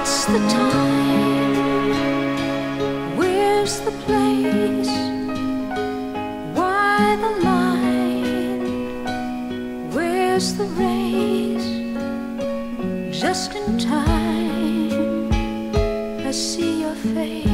What's the time? Where's the place? Why the line? Where's the race? Just in time, I see your face.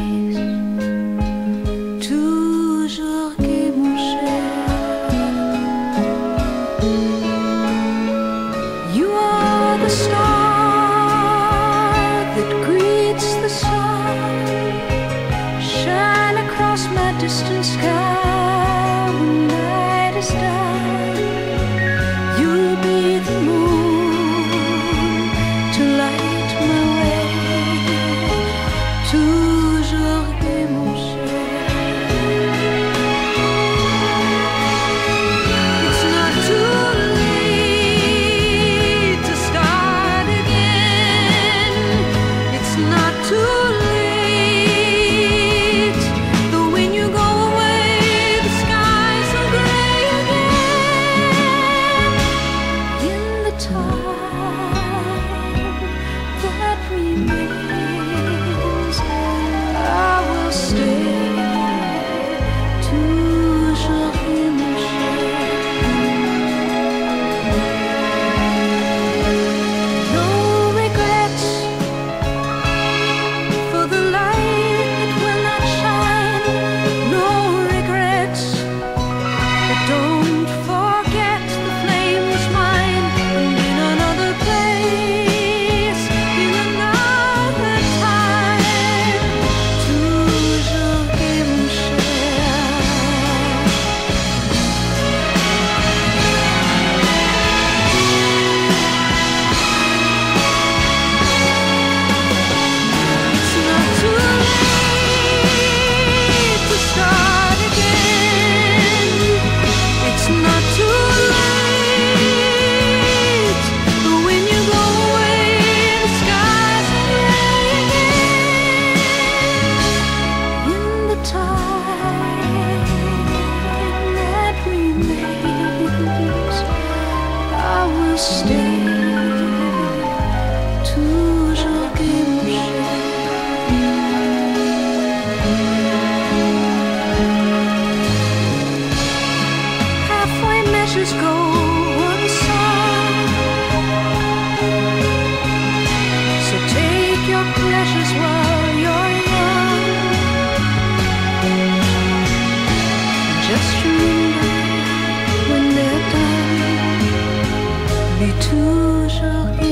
唱 stay. et toujours